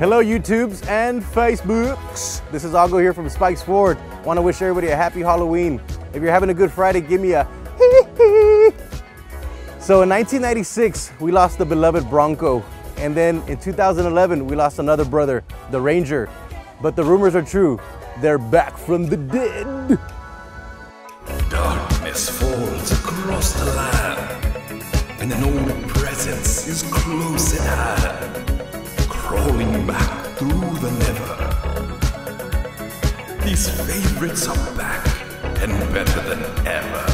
Hello YouTubes and Facebooks. This is Ago here from Spikes Ford. Want to wish everybody a happy Halloween. If you're having a good Friday, give me a hee hee. So in 1996, we lost the beloved Bronco. And then in 2011, we lost another brother, the Ranger. But the rumors are true. They're back from the dead. Darkness falls across the land and an old presence is close at hand, crawling back through the never. These favorites are back and better than ever.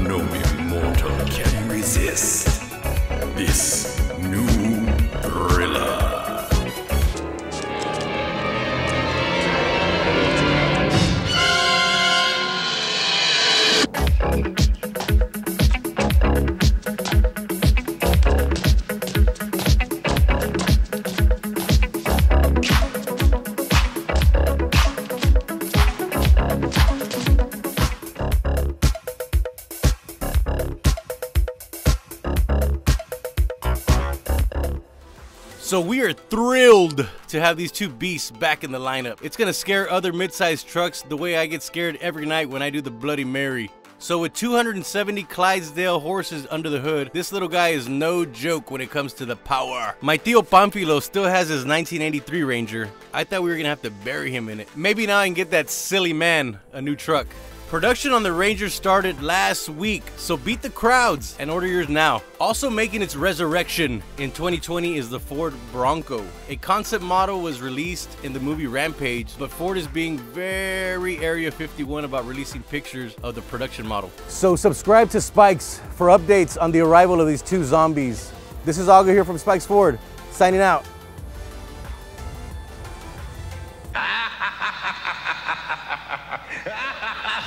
No immortal can resist this new So we are thrilled to have these two beasts back in the lineup. It's gonna scare other mid-sized trucks the way I get scared every night when I do the Bloody Mary. So with 270 Clydesdale horses under the hood, this little guy is no joke when it comes to the power. My Tio Pamphilo still has his 1983 Ranger. I thought we were gonna have to bury him in it. Maybe now I can get that silly man a new truck. Production on the Ranger started last week, so beat the crowds and order yours now. Also making its resurrection in 2020 is the Ford Bronco. A concept model was released in the movie Rampage, but Ford is being very Area 51 about releasing pictures of the production model. So subscribe to Spikes for updates on the arrival of these two zombies. This is Ago here from Spikes Ford, signing out.